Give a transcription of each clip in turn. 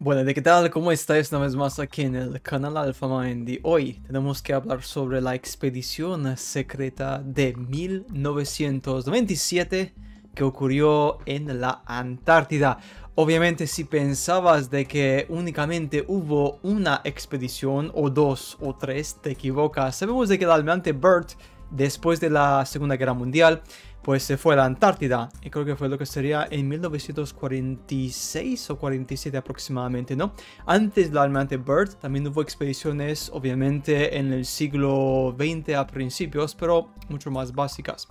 Bueno, ¿de qué tal? ¿Cómo estáis una vez más aquí en el canal AlphaMind? Y hoy tenemos que hablar sobre la expedición secreta de 1997 que ocurrió en la Antártida. Obviamente si pensabas de que únicamente hubo una expedición o dos o tres, te equivocas. Sabemos de que el almirante Burt, después de la Segunda Guerra Mundial, pues se fue a la Antártida. Y creo que fue lo que sería en 1946 o 47 aproximadamente, ¿no? Antes del almirante Byrd también hubo expediciones, obviamente, en el siglo XX a principios, pero mucho más básicas.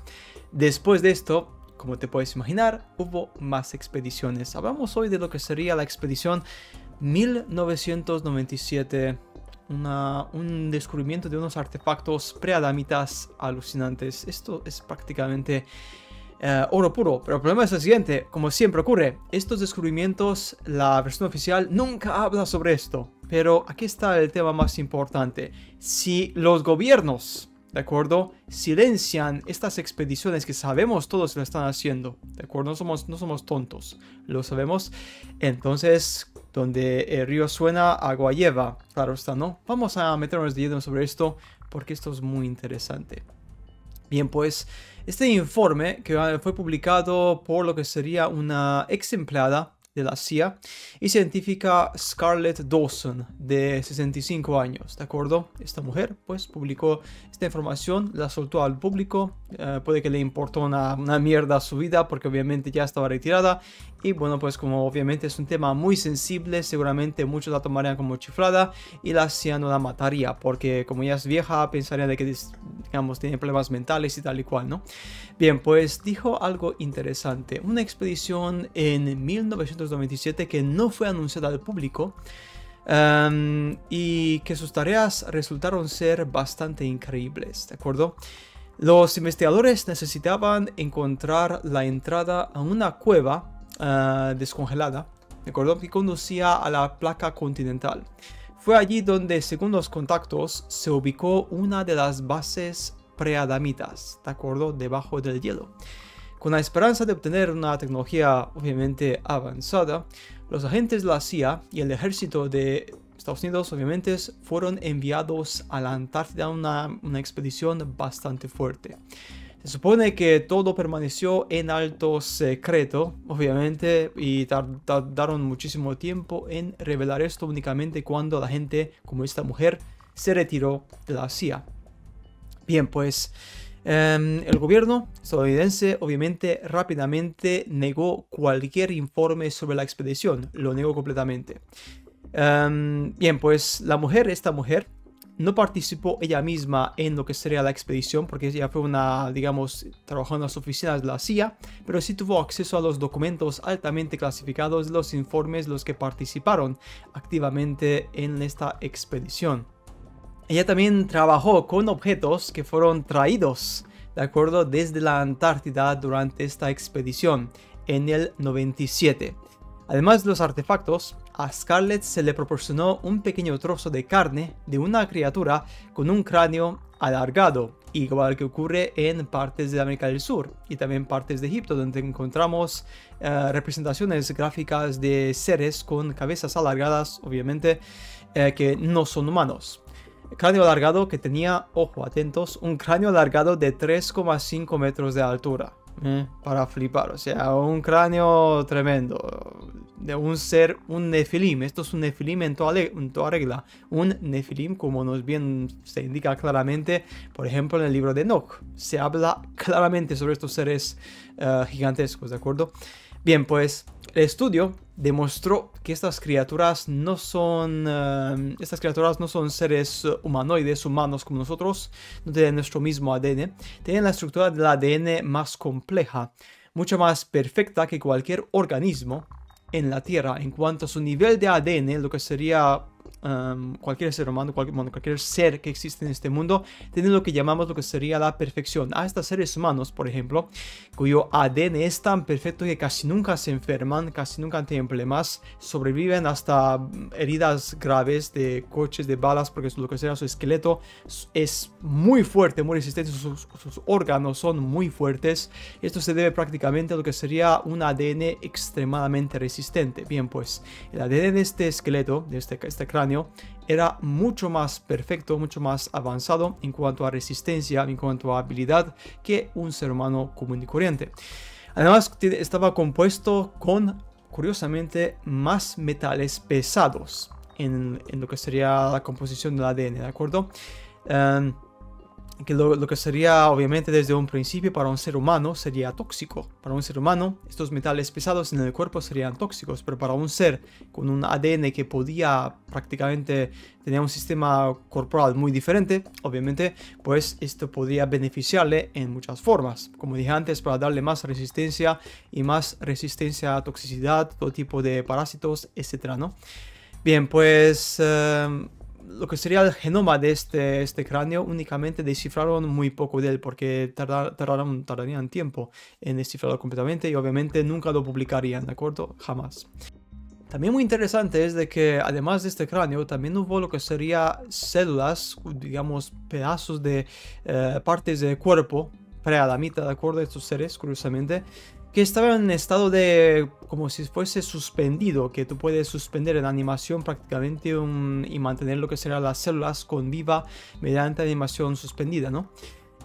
Después de esto, como te puedes imaginar, hubo más expediciones. Hablamos hoy de lo que sería la expedición 1997 un descubrimiento de unos artefactos preadamitas alucinantes. Esto es prácticamente eh, oro puro. Pero el problema es el siguiente, como siempre ocurre, estos descubrimientos, la versión oficial nunca habla sobre esto. Pero aquí está el tema más importante. Si los gobiernos ¿de acuerdo? Silencian estas expediciones que sabemos todos lo están haciendo, ¿de acuerdo? No somos, no somos tontos, lo sabemos. Entonces, donde el río suena, agua lleva, claro está, ¿no? Vamos a meternos de lleno sobre esto porque esto es muy interesante. Bien, pues este informe que fue publicado por lo que sería una ex empleada de la CIA y científica Scarlett Dawson de 65 años, ¿de acuerdo? Esta mujer pues publicó esta información, la soltó al público, eh, puede que le importó una, una mierda su vida porque obviamente ya estaba retirada y bueno pues como obviamente es un tema muy sensible seguramente muchos la tomarían como chiflada y la CIA no la mataría porque como ya es vieja pensaría de que digamos tiene problemas mentales y tal y cual, ¿no? Bien pues dijo algo interesante, una expedición en 1900 2027 que no fue anunciada al público em, y que sus tareas resultaron ser bastante increíbles, ¿de acuerdo? Los investigadores necesitaban encontrar la entrada a una cueva eh, descongelada, ¿de acuerdo? Que conducía a la placa continental. Fue allí donde, según los contactos, se ubicó una de las bases preadamitas, ¿de acuerdo? Debajo del hielo. Con la esperanza de obtener una tecnología obviamente avanzada, los agentes de la CIA y el ejército de Estados Unidos obviamente fueron enviados a la Antártida una, una expedición bastante fuerte. Se supone que todo permaneció en alto secreto, obviamente, y tardaron muchísimo tiempo en revelar esto únicamente cuando la gente, como esta mujer, se retiró de la CIA. Bien, pues Em, el gobierno estadounidense obviamente rápidamente negó cualquier informe sobre la expedición, lo negó completamente. Em, bien, pues la mujer, esta mujer, no participó ella misma en lo que sería la expedición porque ella fue una, digamos, trabajando en las oficinas de la CIA, pero sí tuvo acceso a los documentos altamente clasificados, los informes, los que participaron activamente en esta expedición. Ella también trabajó con objetos que fueron traídos, de acuerdo, desde la Antártida durante esta expedición en el 97. Además de los artefactos, a Scarlett se le proporcionó un pequeño trozo de carne de una criatura con un cráneo alargado, igual que ocurre en partes de América del Sur y también partes de Egipto, donde encontramos eh, representaciones gráficas de seres con cabezas alargadas, obviamente, eh, que no son humanos cráneo alargado que tenía, ojo, atentos, un cráneo alargado de 3,5 metros de altura. ¿eh? para flipar, o sea, un cráneo tremendo. De un ser, un nefilim. Esto es un nefilim en toda, en toda regla. Un nefilim, como nos bien se indica claramente, por ejemplo, en el libro de Enoch. Se habla claramente sobre estos seres eh, gigantescos, ¿de acuerdo? Bien, pues el estudio demostró que estas criaturas no son eh, estas criaturas no son seres humanoides humanos como nosotros no tienen nuestro mismo ADN tienen la estructura del ADN más compleja mucho más perfecta que cualquier organismo en la Tierra en cuanto a su nivel de ADN lo que sería cualquier ser humano, cualquier, ser que existe en este mundo, tiene lo que llamamos lo que sería la perfección. Hasta seres humanos, por ejemplo, cuyo ADN es tan perfecto que casi nunca se enferman, casi nunca tienen problemas, sobreviven hasta heridas graves de coches, de balas, porque lo que su esqueleto es muy fuerte, muy resistente, sus, sus órganos son muy fuertes. Esto se debe prácticamente a lo que sería un ADN extremadamente resistente. Bien, pues el ADN de este esqueleto, de este, este era mucho más perfecto, mucho más avanzado en cuanto a resistencia, en cuanto a habilidad que un ser humano común y corriente. Además, estaba compuesto con, curiosamente, más metales pesados en, lo que sería la composición del ADN, ¿de acuerdo? Em, que lo, que sería obviamente desde un principio para un ser humano sería tóxico. Para un ser humano estos metales pesados en el cuerpo serían tóxicos, pero para un ser con un ADN que podía prácticamente tener un sistema corporal muy diferente, obviamente pues esto podría beneficiarle en muchas formas. Como dije antes, para darle más resistencia y más resistencia a toxicidad, todo tipo de parásitos, etc. ¿no? Bien, pues... Em, lo que sería el genoma de este, este cráneo únicamente descifraron muy poco de él porque tardaron, tardarían tiempo en descifrarlo completamente y obviamente nunca lo publicarían, ¿de acuerdo? Jamás. También muy interesante es de que además de este cráneo también hubo lo que sería células, digamos pedazos de eh, partes del cuerpo preadamita, ¿de acuerdo? Estos seres, curiosamente, que estaba en estado de como si fuese suspendido, que tú puedes suspender en animación prácticamente y mantener lo que serán las células con viva mediante animación suspendida, ¿no?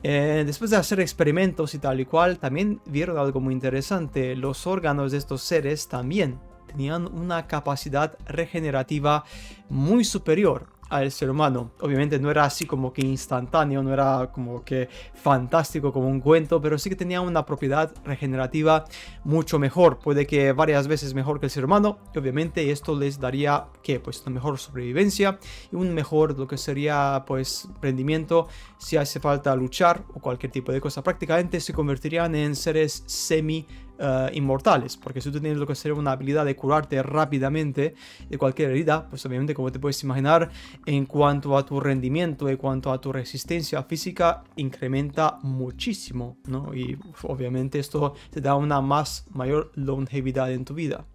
Eh, después de hacer experimentos y tal y cual, también vieron algo muy interesante. Los órganos de estos seres también tenían una capacidad regenerativa muy superior al ser humano. Obviamente no era así como que instantáneo, no era como que fantástico como un cuento, pero sí que tenía una propiedad regenerativa mucho mejor, puede que varias veces mejor que el ser humano, y obviamente esto les daría que pues una mejor sobrevivencia y un mejor lo que sería pues rendimiento si hace falta luchar o cualquier tipo de cosa. Prácticamente se convertirían en seres semi eh, inmortales, porque si tú tienes lo que sería una habilidad de curarte rápidamente de cualquier herida, pues obviamente como te puedes imaginar, en cuanto a tu rendimiento, en cuanto a tu resistencia física, incrementa muchísimo, ¿no? Y obviamente esto te da una más mayor longevidad en tu vida.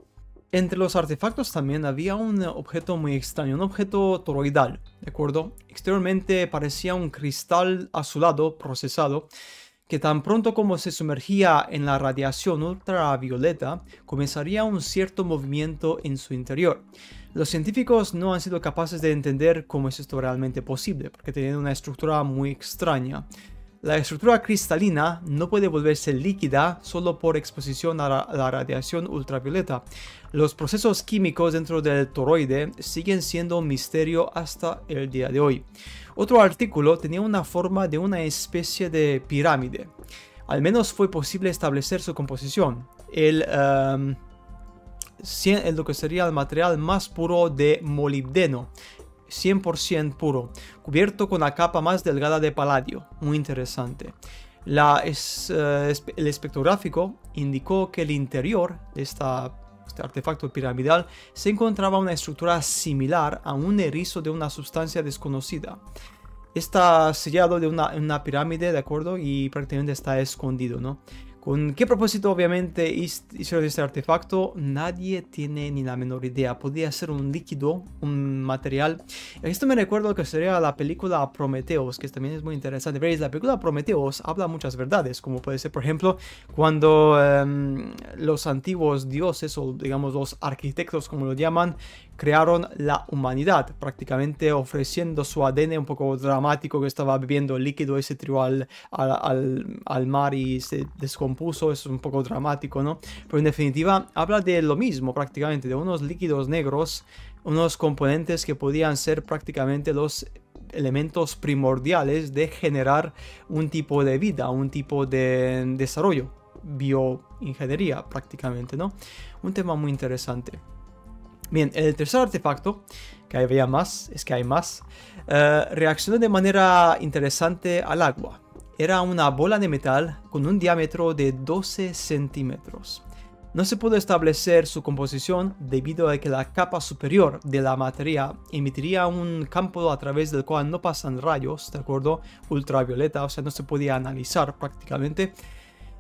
Entre los artefactos también había un objeto muy extraño, un objeto toroidal, ¿de acuerdo? Exteriormente parecía un cristal azulado procesado que tan pronto como se sumergía en la radiación ultravioleta, comenzaría un cierto movimiento en su interior. Los científicos no han sido capaces de entender cómo es esto realmente posible, porque tienen una estructura muy extraña. La estructura cristalina no puede volverse líquida solo por exposición a la, radiación ultravioleta. Los procesos químicos dentro del toroide siguen siendo un misterio hasta el día de hoy. Otro artículo tenía una forma de una especie de pirámide. Al menos fue posible establecer su composición. El, um, lo que sería el material más puro de molibdeno, 100% puro, cubierto con la capa más delgada de paladio. Muy interesante. Eh, el espectrográfico indicó que el interior de esta, este artefacto piramidal se encontraba una estructura similar a un erizo de una sustancia desconocida. Está sellado de una, una pirámide, ¿de acuerdo? Y prácticamente está escondido, ¿no? ¿Con qué propósito obviamente hicieron este artefacto? Nadie tiene ni la menor idea. Podría ser un líquido, un material. Esto me recuerda que sería la película Prometheus, que también es muy interesante. Veréis, la película Prometheus habla muchas verdades, como puede ser, por ejemplo, cuando em, los antiguos dioses, o digamos los arquitectos, como lo llaman, crearon la humanidad, prácticamente ofreciendo su ADN un poco dramático que estaba bebiendo líquido ese trío al, al, mar y se descompuso, es un poco dramático, ¿no? Pero en definitiva habla de lo mismo prácticamente, de unos líquidos negros, unos componentes que podían ser prácticamente los elementos primordiales de generar un tipo de vida, un tipo de desarrollo, bioingeniería prácticamente, ¿no? Un tema muy interesante. Bien, el tercer artefacto, que había más, es que hay más, eh, reaccionó de manera interesante al agua. Era una bola de metal con un diámetro de 12 centímetros. No se pudo establecer su composición debido a que la capa superior de la materia emitiría un campo a través del cual no pasan rayos, ¿de acuerdo? Ultravioleta, o sea, no se podía analizar prácticamente.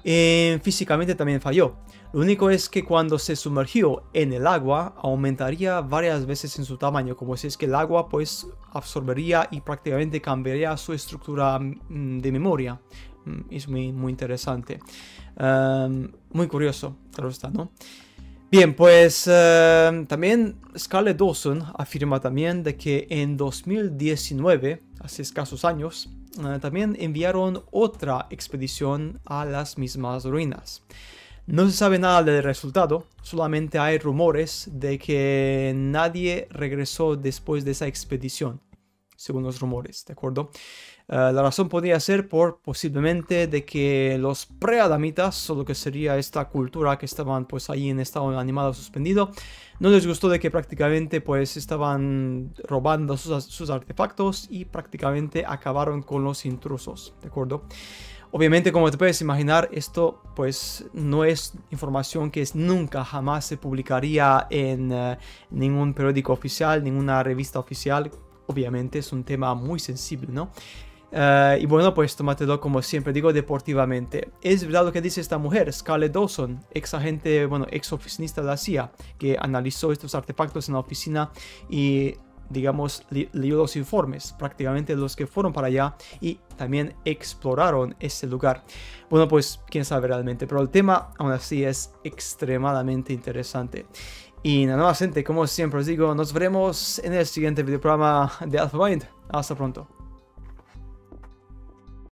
Eh, físicamente también falló. Lo único es que cuando se sumergió en el agua aumentaría varias veces en su tamaño, como si es que el agua pues absorbería y prácticamente cambiaría su estructura mm, de memoria. Mm, es muy, muy interesante. Em, muy curioso, claro está, ¿no? Bien, pues em, también Scarlett Dawson afirma también de que en 2019, hace escasos años, eh, también enviaron otra expedición a las mismas ruinas. No se sabe nada del resultado, solamente hay rumores de que nadie regresó después de esa expedición, según los rumores, ¿de acuerdo? Eh, la razón podría ser por posiblemente de que los preadamitas, o lo que sería esta cultura que estaban pues ahí en estado animado suspendido, no les gustó de que prácticamente pues estaban robando sus, artefactos y prácticamente acabaron con los intrusos, ¿de acuerdo? Obviamente, como te puedes imaginar, esto pues no es información que nunca jamás se publicaría en eh, ningún periódico oficial, ninguna revista oficial. Obviamente es un tema muy sensible, ¿no? Eh, y bueno, pues tómatelo como siempre digo deportivamente. Es verdad lo que dice esta mujer, Scarlett Dawson, ex agente, bueno, ex oficinista de la CIA, que analizó estos artefactos en la oficina y digamos, leyó los informes, prácticamente los que fueron para allá y también exploraron ese lugar. Bueno, pues quién sabe realmente, pero el tema aún así es extremadamente interesante. Y nada más, gente, como siempre os digo, nos veremos en el siguiente video programa de Alpha Hasta pronto.